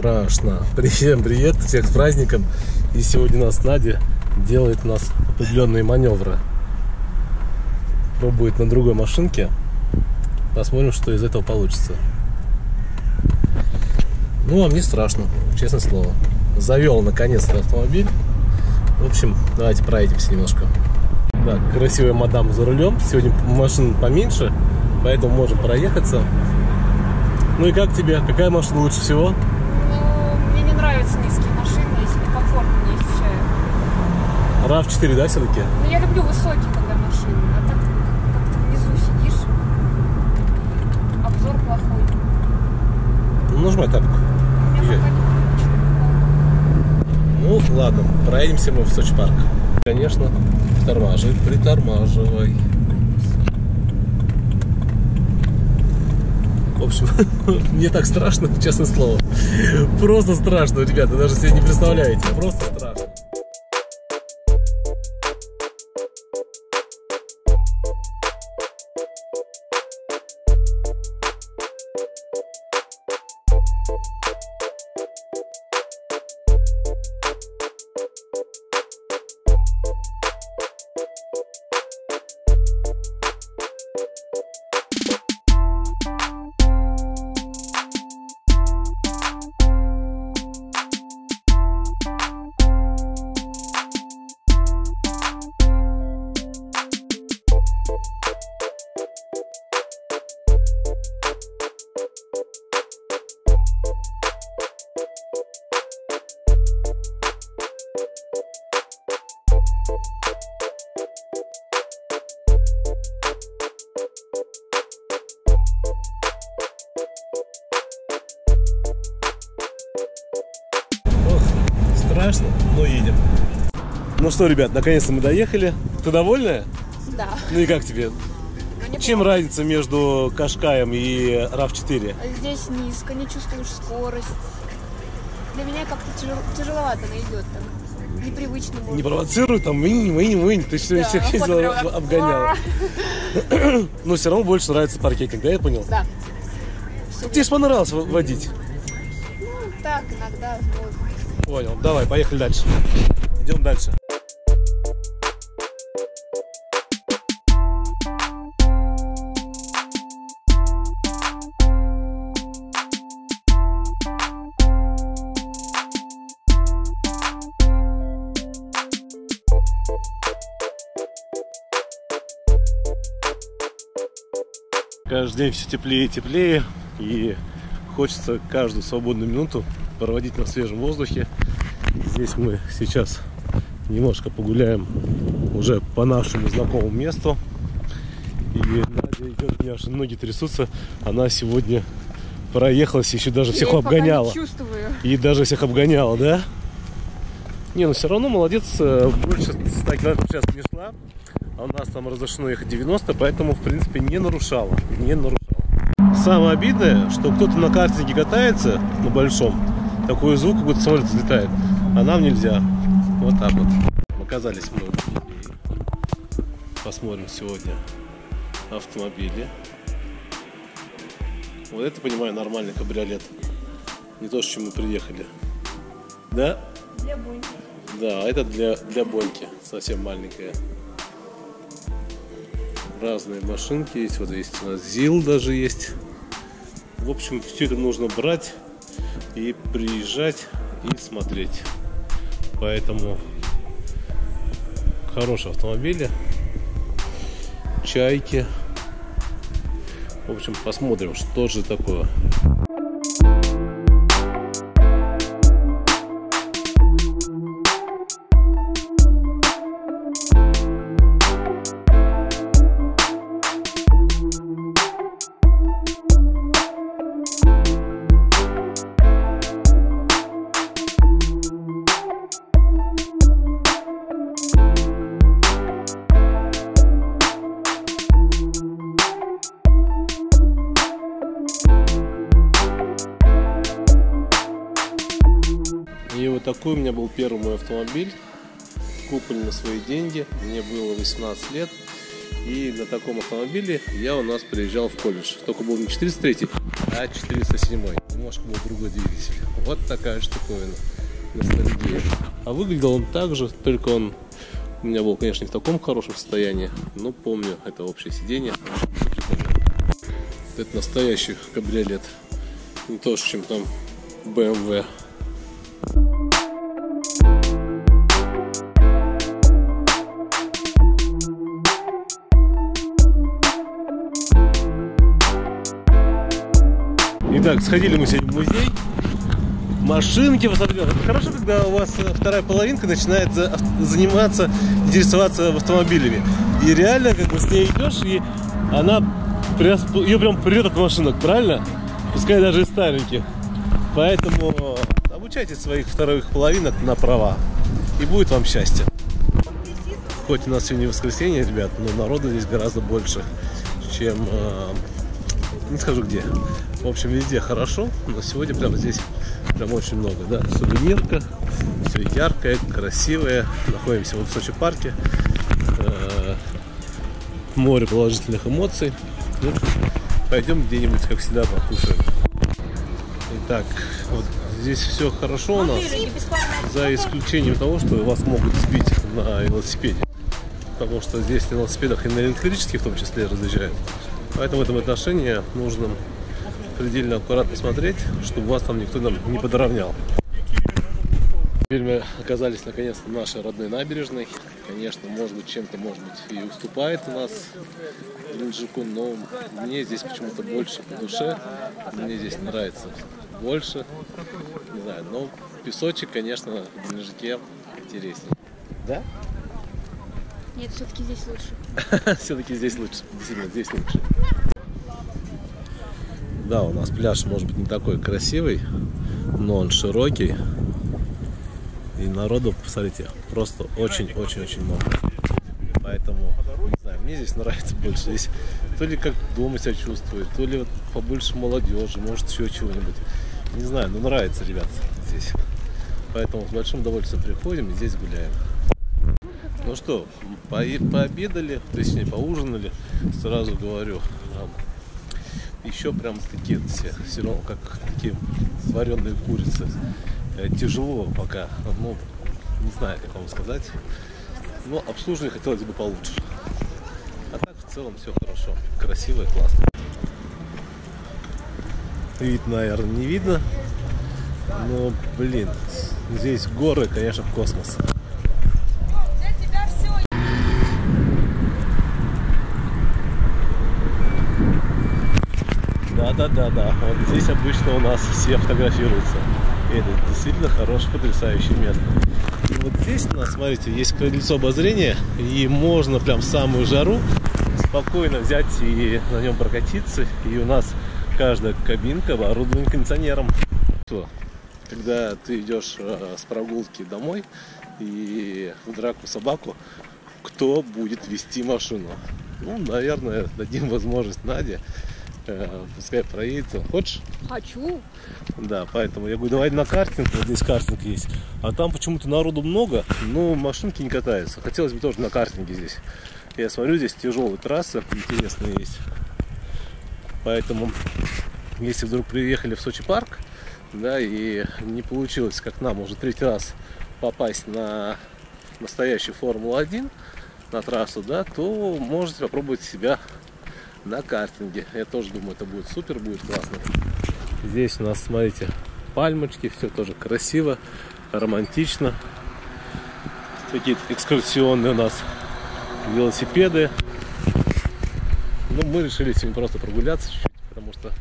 страшно. Всем привет, всех с праздником. И сегодня у нас Надя делает у нас определенные маневры. Пробует на другой машинке. Посмотрим, что из этого получится. Ну, а мне страшно, честное слово. Завел наконец-то автомобиль. В общем, давайте пройдемся немножко. Да, красивая мадам за рулем. Сегодня машин поменьше, поэтому можем проехаться. Ну и как тебе? Какая машина лучше всего? Ну, нравятся низкие машины, если не комфортно не ощущаю. RAV4, да, все-таки? Но я люблю высокие, когда машины, а так как-то внизу сидишь, обзор плохой. Ну, нажимай тапку. Ну, ладно, проедемся мы в Сочи парк. Конечно, притормаживай, притормаживай. В общем, мне так страшно, честное слово. Просто страшно, ребята, даже себе не представляете. Просто страшно. Страшно, но едем. Ну что, ребят, наконец-то мы доехали. Ты довольная? Да. Ну и как тебе? Не Чем разница между Кашкаем и RAV4? плохо. Здесь низко, не чувствуешь скорость. Для меня как-то тяжел- тяжеловато она идет так. Непривычно Не будет. провоцируй, там, вынь, вынь, вынь. Ты что, Да, всех ездила, обгоняла. Но все равно больше нравится паркетинг, да, я понял? Да. Тебе же понравилось водить. Ну, так, иногда. вот. Понял, давай, поехали дальше. Идем дальше. Каждый день все теплее и теплее, и хочется каждую свободную минуту проводить на свежем воздухе. Здесь мы сейчас немножко погуляем уже по нашему знакомому месту. И Надя идет, у меня аж ноги трясутся. Она сегодня проехалась, еще даже всех Я обгоняла. чувствую. И даже всех обгоняла, да? Не, ну все равно молодец, э, больше 100 км в час не шла. А у нас там разрешено ехать 90, поэтому, в принципе, не нарушала. Не нарушала. Самое обидное, что кто-то на картинге катается, на большом, такой звук, как будто самолет взлетает, а нам нельзя. Вот так вот. Оказались мы. Посмотрим сегодня автомобили. Вот это, понимаю, нормальный кабриолет. Не то, с чем мы приехали. Да? Для буньки. Да, а это для, для Боньки, совсем маленькая. Разные машинки есть, вот есть у нас ЗИЛ даже есть. В общем, все это нужно брать и приезжать и смотреть. Поэтому хорошие автомобили, чайки. В общем, посмотрим, что же такое. Такой у меня был первый мой автомобиль. Куплен на свои деньги. Мне было 18 лет. И на таком автомобиле я у нас приезжал в колледж. Только был не 403 А407. Немножко был другой двигатель. Вот такая штуковина. Ностальгия. А выглядел он так же, только он у меня был, конечно, не в таком хорошем состоянии, но помню, это общее сиденье. Это настоящий кабриолет. Не то, чем там BMW. Итак, сходили мы сегодня в музей. Машинки. Это хорошо, когда у вас э, вторая половинка начинает заниматься, интересоваться автомобилями. И реально, как бы с ней идешь, и она ее прям прет от машинок, правильно? Пускай даже и стареньких. Поэтому обучайте своих вторых половинок на права. И будет вам счастье. Хоть у нас сегодня воскресенье, ребят, но народу здесь гораздо больше, чем э, не скажу где. В общем, везде хорошо, но сегодня прямо здесь прям очень много, да. Сувенирка, все яркое, красивое. Находимся вот в Сочи парке. Э, Море положительных эмоций. Ну, пойдем где-нибудь, как всегда, покушаем. Итак, вот здесь все хорошо у нас, за исключением того, что вас могут сбить на велосипеде. Потому что здесь на велосипедах и на электрических в том числе разъезжают. Поэтому в этом отношении нужно предельно аккуратно смотреть, чтобы вас там никто нам не подровнял. Теперь мы оказались наконец-то на нашей родной набережной. Конечно, может быть, чем-то, может быть, и уступает у нас Геленджику, но мне здесь почему-то больше по душе. Мне здесь нравится больше. Не знаю, но песочек, конечно, в Геленджике интереснее. Да? Нет, все-таки здесь лучше. Все-таки здесь лучше. Действительно, здесь лучше. Да, у нас пляж может быть не такой красивый, но он широкий. И народу, посмотрите, просто очень-очень-очень много. Поэтому, не знаю, мне здесь нравится больше. Здесь то ли как дома себя чувствует, то ли вот побольше молодежи, может еще чего-нибудь. Не знаю, но нравится, ребят, здесь. Поэтому с большим удовольствием приходим и здесь гуляем. Ну что, по- пообедали, точнее поужинали, сразу говорю. Еще прям такие все, все равно как такие вареные курицы. Э, Тяжело пока, ну, не знаю, как вам сказать. Но обслуживание хотелось бы получше. А так в целом все хорошо, красиво и классно. Вид, наверное, не видно. Но, блин, здесь горы, конечно, космос. Да, да, да, да. Вот здесь обычно у нас все фотографируются. И это действительно хорошее, потрясающее место. И вот здесь у нас, смотрите, есть крыльцо обозрения, и можно прям в самую жару спокойно взять и на нем прокатиться. И у нас каждая кабинка оборудована кондиционером. Когда ты идешь э, с прогулки домой и в драку собаку, кто будет вести машину? Ну, наверное, дадим возможность Наде. Э, Пускай проедет. Хочешь? Хочу. Да, поэтому я говорю, давай на картинг, вот здесь картинг есть. А там почему-то народу много, но машинки не катаются. Хотелось бы тоже на картинге здесь. Я смотрю, здесь тяжелые трассы интересные есть. Поэтому, если вдруг приехали в Сочи парк, да, и не получилось, как нам уже третий раз попасть на настоящую Формулу-1, на трассу, да, то можете попробовать себя на картинге. Я тоже думаю, это будет супер, будет классно. Здесь у нас, смотрите, пальмочки, все тоже красиво, романтично. Какие-то экскурсионные у нас велосипеды. Ну, мы решили сегодня просто прогуляться чуть-чуть, потому что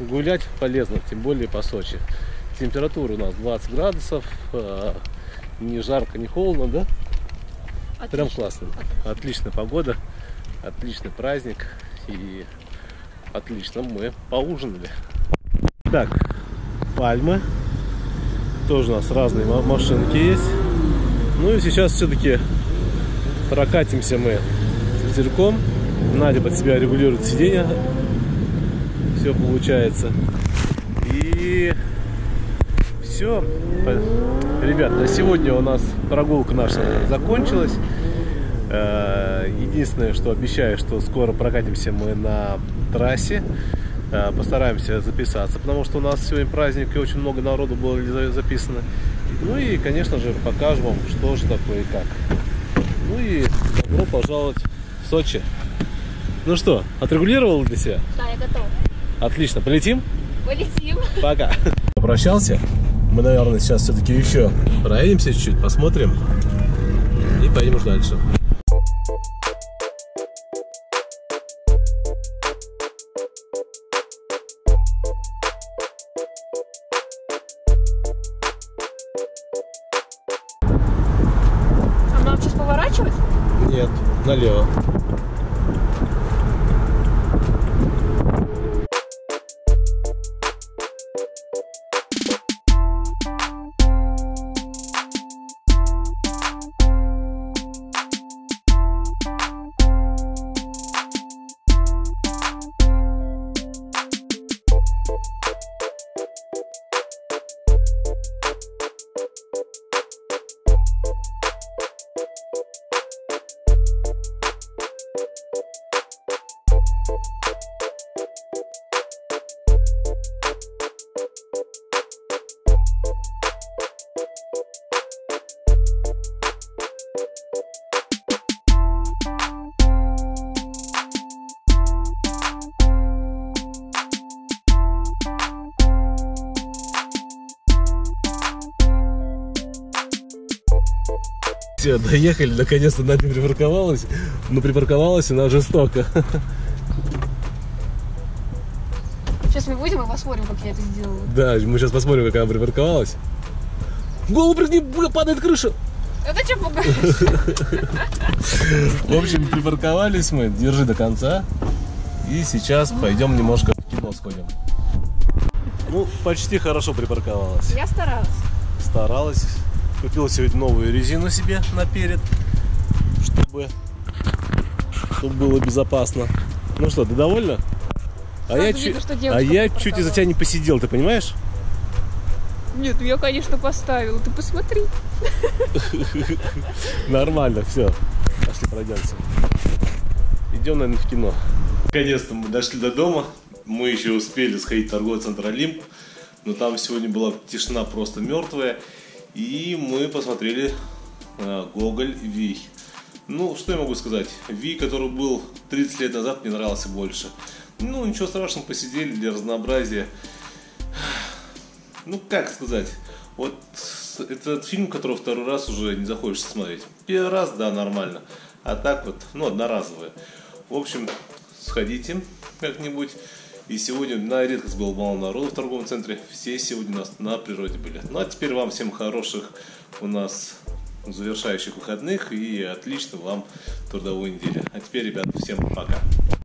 гулять полезно, тем более по Сочи. Температура у нас 20 градусов, э, не жарко, не холодно, да? Прям Отлично. классно. Отличная погода, отличный праздник и отлично мы поужинали. Так, пальмы. Тоже у нас разные ма- машинки есть. Ну и сейчас все-таки прокатимся мы с ветерком. Надя под себя регулирует сиденье. Все получается. И все. Ребят, на сегодня у нас прогулка наша закончилась. Единственное, что обещаю, что скоро прокатимся мы на трассе. э, постараемся записаться, потому что у нас сегодня праздник и очень много народу было за- записано. Ну и, конечно же, покажем вам, что же такое и как. Ну и добро пожаловать в Сочи. Ну что, отрегулировал для себя? Да, я готова. Отлично, полетим? Полетим. Пока. Попрощался. Мы, наверное, сейчас все-таки еще проедемся чуть-чуть, посмотрим. И поедем уже дальше. Все, доехали, наконец-то Надя припарковалась. Но припарковалась она жестоко. Сейчас мы выйдем и посмотрим, как я это сделала. Да, мы сейчас посмотрим, как она припарковалась. Голову пригни, падает крыша. Это что пугаешь? В общем, припарковались мы, держи до конца. И сейчас пойдем немножко в кино сходим. Ну, почти хорошо припарковалась. Я старалась. Старалась. Купила сегодня новую резину себе наперед, чтобы, чтобы было безопасно. Ну что, ты довольна? А я, видно, чуть, что а я чуть из-за тебя не посидел, ты понимаешь? Нет, я, конечно, поставила. Ты посмотри. Нормально, все. Пошли пройдемся. Идем, наверное, в кино. Наконец-то мы дошли до дома. Мы еще успели сходить в торговый центр Олимп. Но там сегодня была тишина просто мертвая. И мы посмотрели э, Гоголь Вий. Ну, что я могу сказать? Ви, который был 30 лет назад, мне нравился больше. Ну, ничего страшного, посидели для разнообразия. Ну, как сказать, вот этот фильм, который второй раз уже не захочется смотреть. Первый раз, да, нормально. А так вот, ну, одноразовое. В общем, сходите как-нибудь. И сегодня на редкость было мало народу в торговом центре. Все сегодня у нас на природе были. Ну, а теперь вам всем хороших у нас завершающих выходных и отлично вам трудовой недели. А теперь, ребята, всем пока.